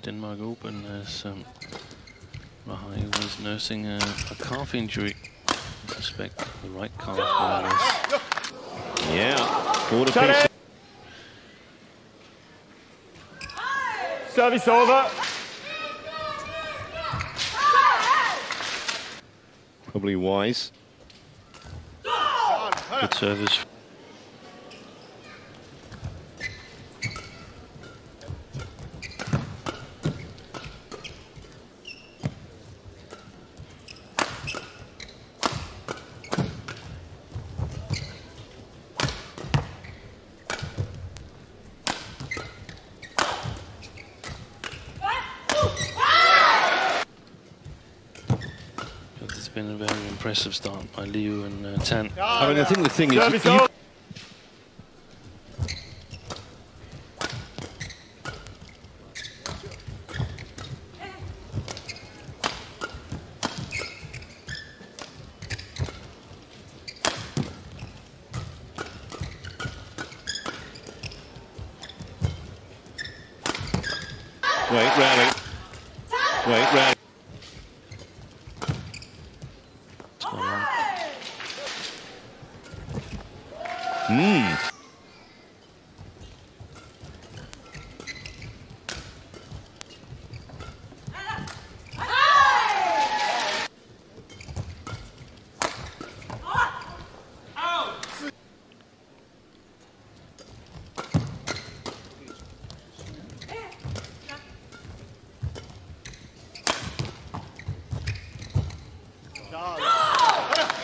play Denmark Open as um, Rahayu was nursing a, a calf injury. I suspect the right calf. Yeah, quarter piece. Service over. Probably wise. Good service. It's a very impressive start by Liu and uh, Tan. I mean, I think the thing is, Service you, wait, rally. Wait, rally. It's gone on.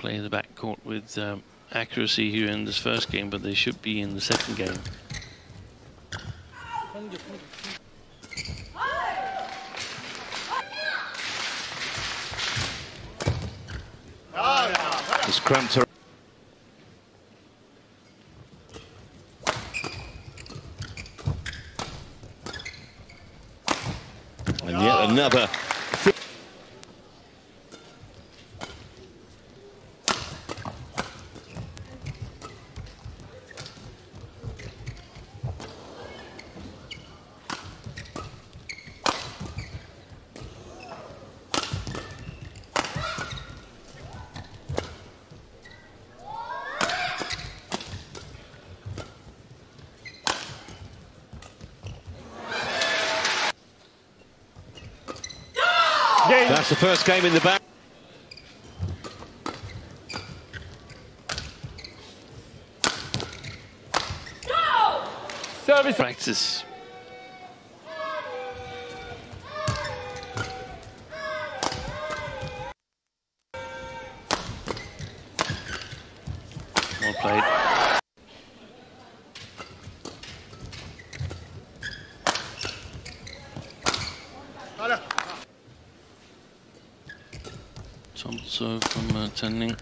Play the back court with um, accuracy here in this first game, but they should be in the second game. Her. And yet another. Game. That's the first game in the back. Service Practice. Well played. Serve from uh, Tan Ning.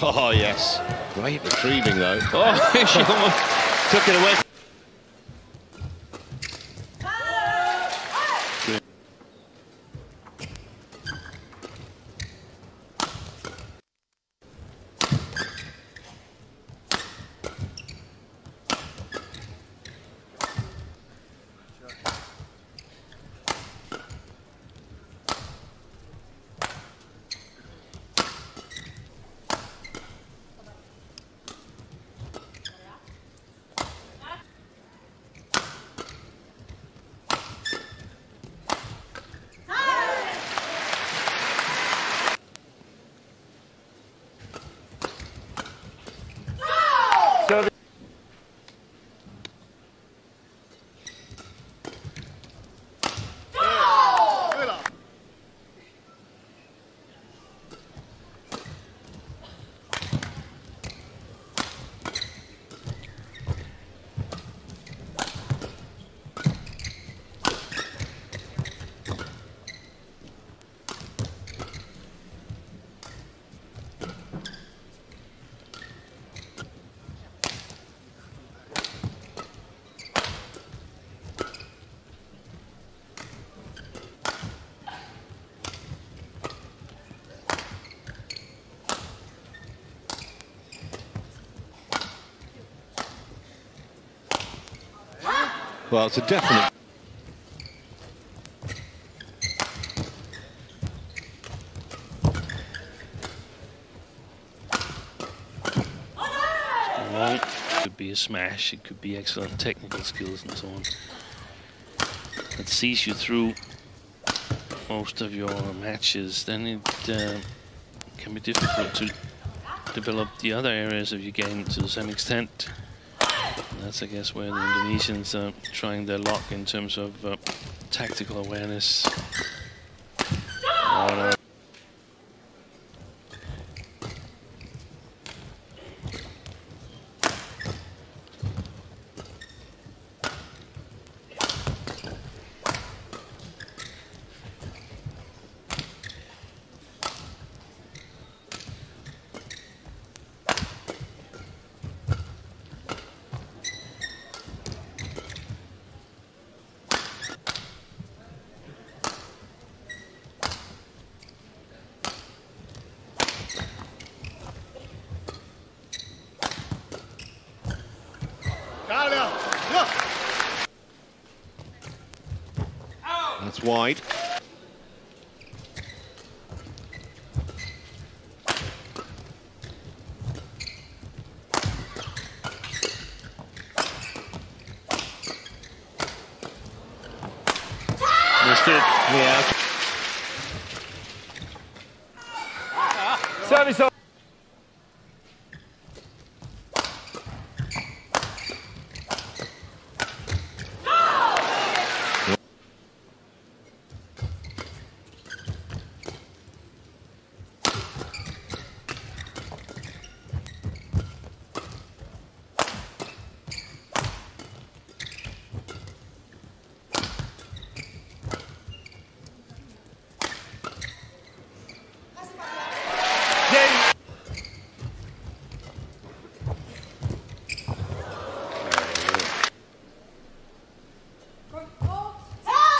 Oh, yes. Great retrieving, though. Oh, she almost took it away. Well, it's a definite. It could be a smash, it could be excellent technical skills and so on. It sees you through most of your matches, then it uh, can be difficult to develop the other areas of your game to the same extent. That's, I guess, where the Indonesians are trying their luck in terms of uh, tactical awareness. Uh, That's wide. missed it. Yeah. Service up. Game.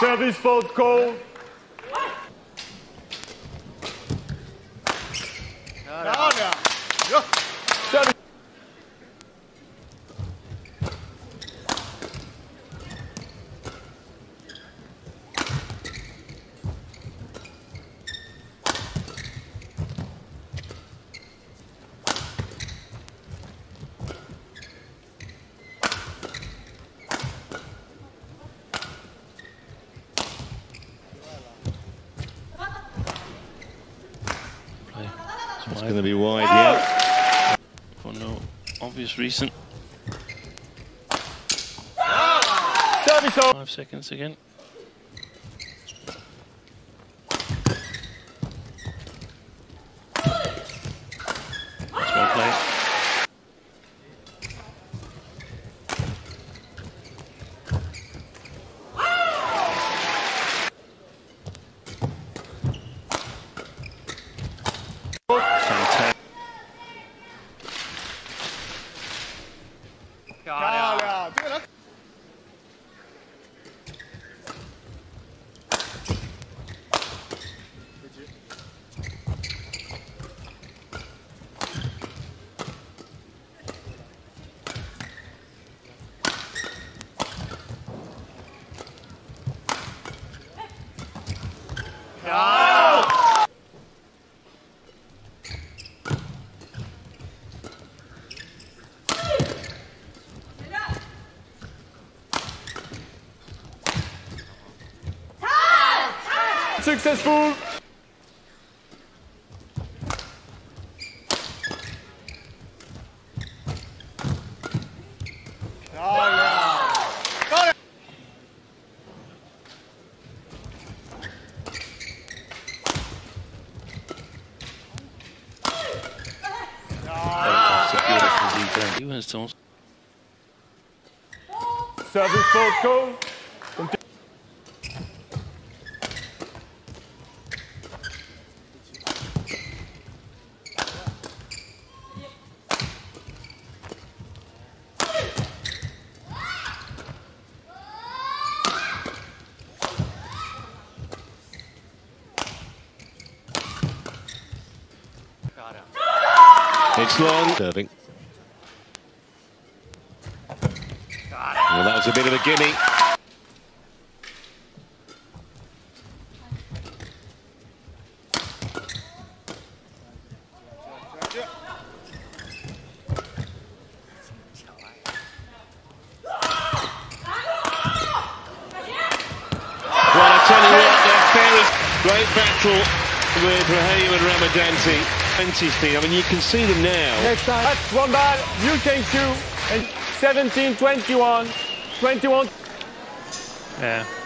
Service fault call. Service. Play. It's It's going to be wide, oh! yeah. for no obvious reason. Service up. Five seconds again. That's well played. Fantastic. Successful. Fantastic. Beautiful defense. He was also Service fault call. It's long. Serving. Well, that was a bit of a gimme. Well, I tell you what, they're. Great battle with Rahayu and Ramadhanti. Fences team, I mean, you can see them now. Next time. That's one ball. You can shoot. And 17, 21, 21. Yeah.